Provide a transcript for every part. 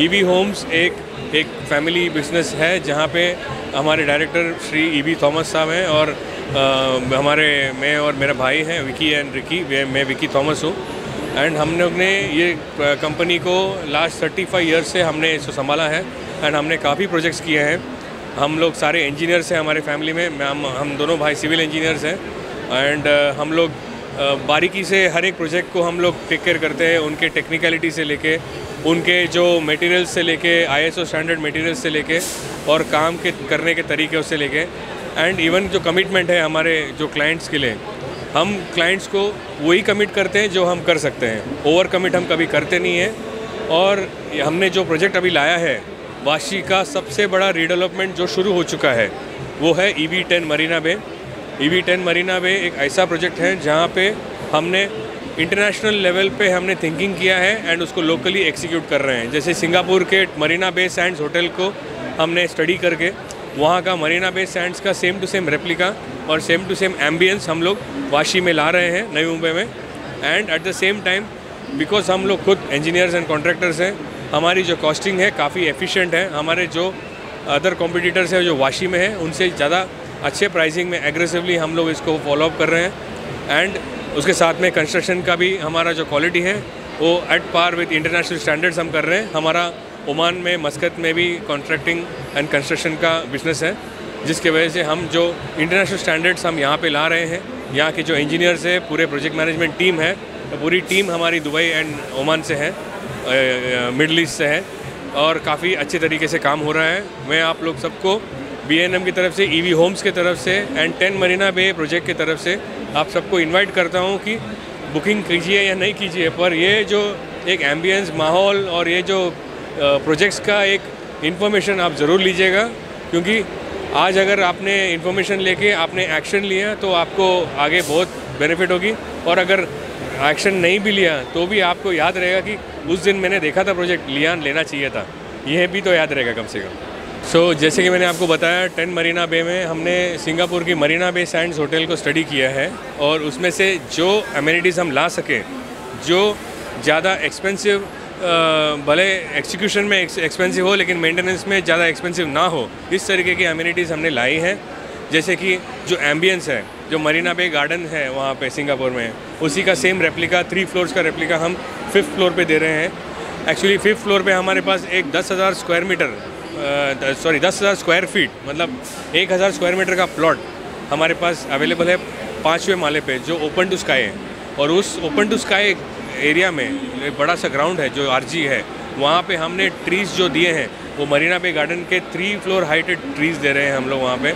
EV Holmes एक एक family business है जहाँ पे हमारे डायरेक्टर श्री ईवी थॉमस साहब हैं और आ, हमारे मैं और मेरा भाई हैं विकी एंड रिकी मैं विकी थॉमस हूँ। एंड हम लोग ने ये कंपनी को लास्ट थर्टी फाइव ईयर्स से हमने इसको संभाला है एंड हमने काफ़ी प्रोजेक्ट्स किए हैं। हम लोग सारे इंजीनियर्स हैं हमारे फैमिली में हम हम दोनों भाई सिविल इंजीनियर्स हैं। एंड हम लोग बारीकी से हर एक प्रोजेक्ट को हम लोग टेक केयर करते हैं, उनके टेक्निकलिटी से लेके, उनके जो मटेरियल्स से लेके आईएसओ स्टैंडर्ड मटेरियल्स से लेके, और काम के, करने के तरीके से लेके। एंड इवन जो कमिटमेंट है हमारे जो क्लाइंट्स के लिए, हम क्लाइंट्स को वही कमिट करते हैं जो हम कर सकते हैं। ओवर कमिट हम कभी करते नहीं हैं। और हमने जो प्रोजेक्ट अभी लाया है, वाशी का सबसे बड़ा रीडेवलपमेंट जो शुरू हो चुका है, वो है E V ten Marina Bay E V ten Marina Bay एक ऐसा प्रोजेक्ट है जहाँ पे हमने इंटरनेशनल लेवल पे हमने थिंकिंग किया है एंड उसको लोकली एक्सिक्यूट कर रहे हैं। जैसे सिंगापुर के मरीना बे सैंड्स होटल को हमने स्टडी करके, वहाँ का मरीना बे सैंड्स का सेम टू सेम रेप्लिका और सेम टू सेम एम्बियंस हम लोग वाशी में ला रहे हैं, नई मुंबई में। And at the same time because हम लोग खुद इंजीनियर्स एंड कॉन्ट्रैक्टर्स हैं, हमारी जो कॉस्टिंग है काफ़ी एफिशिएंट है। हमारे जो अदर कॉम्पिटिटर्स हैं, जो वाशी में हैं, उनसे ज़्यादा अच्छे प्राइसिंग में एग्रेसिवली हम लोग इसको फॉलोअप कर रहे हैं। एंड उसके साथ में कंस्ट्रक्शन का भी हमारा जो क्वालिटी है, वो at par with international standards हम कर रहे हैं। हमारा ओमान में मस्कत में भी कॉन्ट्रैक्टिंग एंड कंस्ट्रक्शन का बिज़नेस है, जिसके वजह से हम जो इंटरनेशनल स्टैंडर्ड्स हम यहाँ पे ला रहे हैं, यहाँ के जो इंजीनियर्स है, पूरे प्रोजेक्ट मैनेजमेंट टीम है तो पूरी टीम हमारी दुबई एंड ओमान से है मिडल ईस्ट से है, और काफ़ी अच्छे तरीके से काम हो रहा है। मैं आप लोग सबको बीएनएम की तरफ़ से ई e होम्स की तरफ़ से and ten Marina Bay project की तरफ़ से आप सबको इनवाइट करता हूँ कि बुकिंग कीजिए या नहीं कीजिए, पर ये जो एक एम्बियंस माहौल और ये जो प्रोजेक्ट्स का एक इन्फॉर्मेशन आप ज़रूर लीजिएगा, क्योंकि आज अगर आपने इन्फॉर्मेशन लेके आपने एक्शन लिया तो आपको आगे बहुत बेनिफिट होगी, और अगर एक्शन नहीं भी लिया तो भी आपको याद रहेगा कि उस दिन मैंने देखा था प्रोजेक्ट लिया, लेना चाहिए था। यह भी तो याद रहेगा कम से कम। सो so, जैसे कि मैंने आपको बताया टेन मरीना बे में हमने सिंगापुर की मरीना बे सैंड्स होटल को स्टडी किया है और उसमें से जो अम्यूनिटीज़ हम ला सकें जो ज़्यादा एक्सपेंसिव भले एक्सिक्यूशन में एक्सपेंसिव हो लेकिन मेंटेनेंस में ज़्यादा एक्सपेंसिव ना हो इस तरीके की अम्यूनिटीज़ हमने लाई हैं। जैसे कि जो एम्बियंस है जो मरीना बे गार्डन है वहाँ पे सिंगापुर में उसी का सेम रेप्लिका थ्री फ्लोर्स का रेप्लिका हम फिफ्थ फ्लोर पे दे रहे हैं। एक्चुअली फिफ्थ फ्लोर पे हमारे पास एक दस हज़ार स्क्वायर मीटर सॉरी दस हज़ार स्क्वायर फीट मतलब एक हज़ार स्क्वायर मीटर का प्लॉट हमारे पास अवेलेबल है पाँचवें माले पे, जो ओपन टू स्काई है। और उस ओपन टू स्काई एरिया में एक बड़ा सा ग्राउंड है, जो आरजी है, वहाँ पे हमने ट्रीज़ जो दिए हैं, वो मरीना पे गार्डन के थ्री फ्लोर हाइटेड ट्रीज़ दे रहे हैं हम लोग वहाँ पे।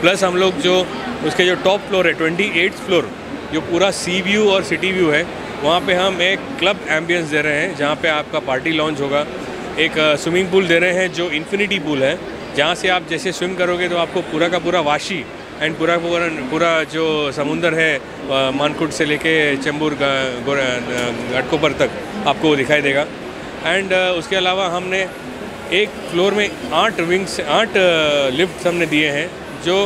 प्लस हम लोग जो, उसके जो टॉप फ्लोर है ट्वेंटी फ्लोर जो पूरा सी व्यू और सिटी व्यू है, वहाँ पे हम एक क्लब एम्बियंस दे रहे हैं, जहाँ पे आपका पार्टी लॉन्च होगा। एक स्विमिंग पूल दे रहे हैं जो इन्फिनिटी पूल है। जहाँ से आप जैसे स्विम करोगे तो आपको पूरा का पूरा वाशी एंड पूरा पूरा पूरा जो समुंदर है मानकुट से लेके चंबूर घटकोपर तक आपको दिखाई देगा। एंड उसके अलावा हमने एक फ्लोर में आठ विंग्स आठ लिफ्ट हमने दिए हैं, जो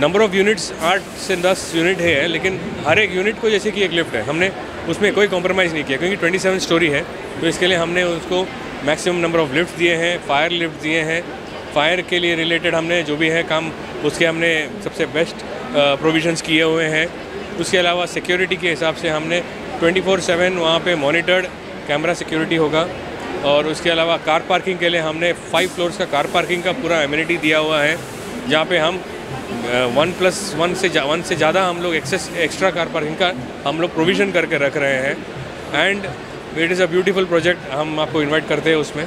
नंबर ऑफ़ यूनिट्स आठ से दस यूनिट है, लेकिन हर एक यूनिट को जैसे कि एक लिफ्ट है। हमने उसमें कोई कॉम्प्रोमाइज़ नहीं किया, क्योंकि 27 स्टोरी है तो इसके लिए हमने उसको मैक्सिमम नंबर ऑफ़ लिफ्ट दिए हैं, फायर लिफ्ट दिए हैं। फायर के लिए रिलेटेड हमने जो भी है काम, उसके हमने सबसे बेस्ट प्रोविजंस किए हुए हैं। उसके अलावा सिक्योरिटी के हिसाब से हमने 24/7 फोर सेवन वहाँ पर मोनिटर्ड कैमरा सिक्योरिटी होगा। और उसके अलावा कार पार्किंग के लिए हमने फाइव फ्लोर्स का कार पार्किंग का पूरा एम्यूनिटी दिया हुआ है, जहाँ पे हम वन प्लस वन से वन से ज़्यादा हम लोग एक्सेस एक्स्ट्रा कार पार्किंग का हम लोग प्रोविज़न करके रख रहे हैं। And it is a beautiful project हम आपको इन्वाइट करते हैं उसमें।